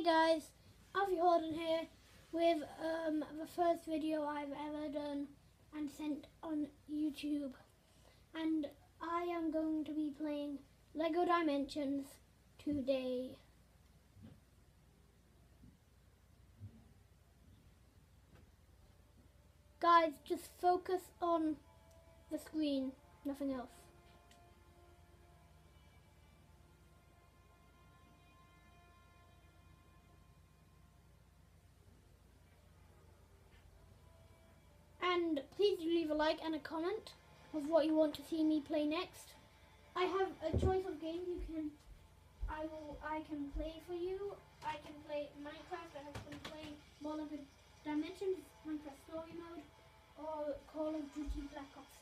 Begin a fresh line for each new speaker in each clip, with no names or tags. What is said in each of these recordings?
Hey guys, Alfie Holden here with um, the first video I've ever done and sent on YouTube. And I am going to be playing LEGO Dimensions today. Guys, just focus on the screen, nothing else. And please do leave a like and a comment of what you want to see me play next. I have a choice of games you can I will I can play for you. I can play Minecraft, I can play more of the Dimensions, Minecraft Story Mode, or Call of Duty Black Ops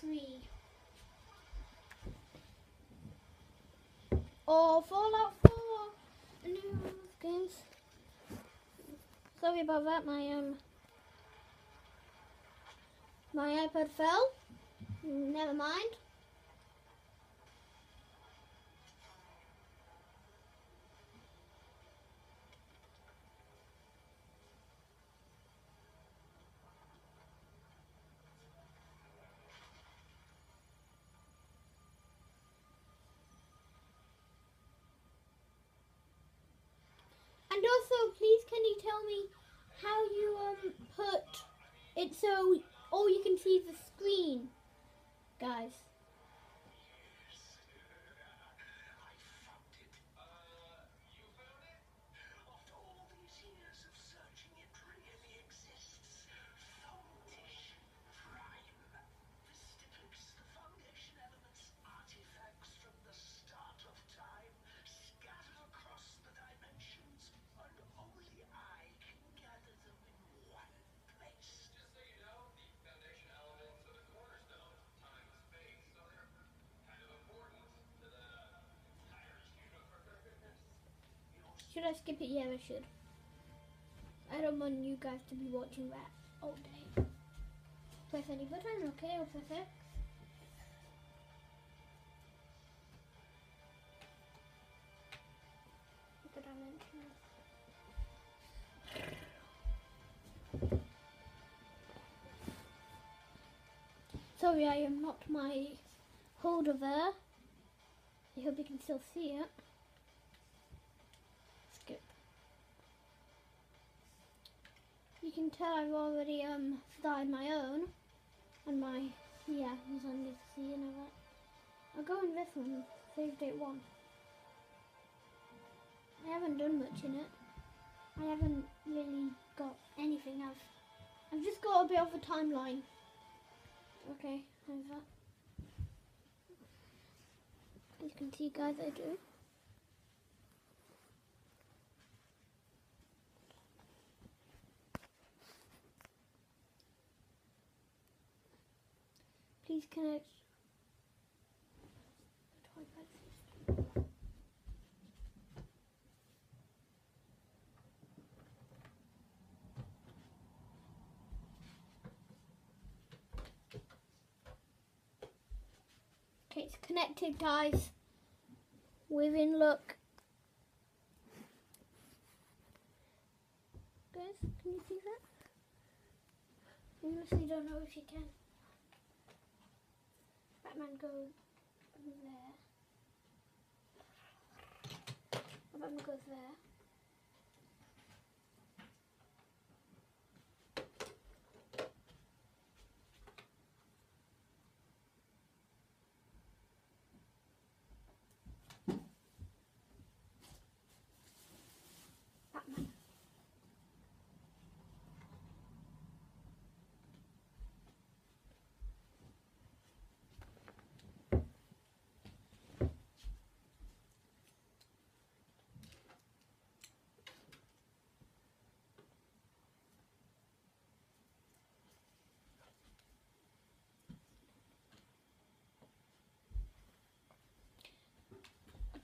3. Or Fallout 4 new games. Sorry about that, my um my iPad fell. Never mind. And also, please can you tell me how you um put it so all you can see the screen, guys. Should I skip it? Yeah, I should. I don't want you guys to be watching that all day. Press any button, okay, or press X. Sorry, I am not my holder there. I hope you can still see it. Skip. You can tell I've already um started my own. And my yeah, as long as see you know that. I'll go in this one, save date one. I haven't done much in it. I haven't really got anything else. I've just got a bit of a timeline. Okay, that. As you can see guys, I do. Please connect. Okay, it's connected, guys. Within look. Guys, can you see that? Honestly don't know if you can. Batman goes there. Batman goes there. Batman.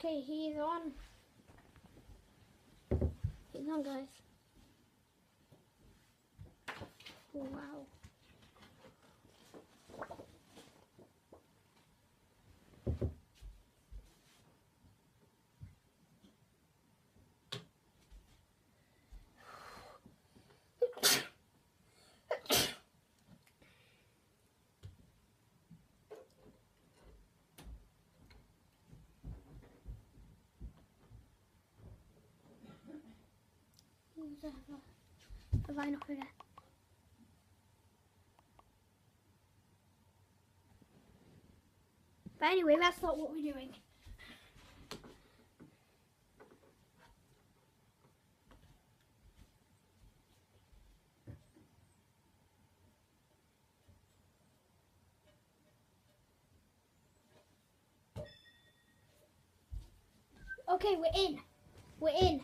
Okay, he's on. He's on, guys. Wow. That? Have I not? But anyway, that's not what we're doing. Okay, we're in. We're in.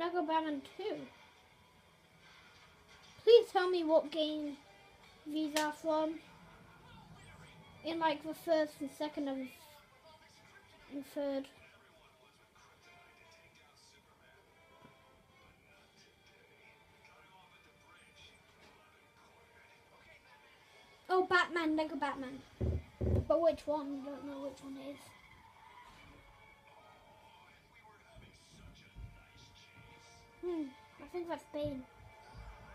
Lego Batman 2. Please tell me what game these are from. In like the first and second and, and third. Oh, Batman, Lego Batman. But which one? I don't know which one it is. Think that's Bane.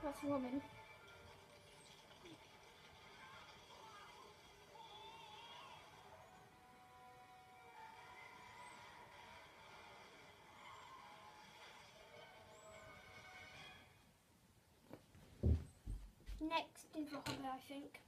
That's Robin. Next is the Hobbit, I think.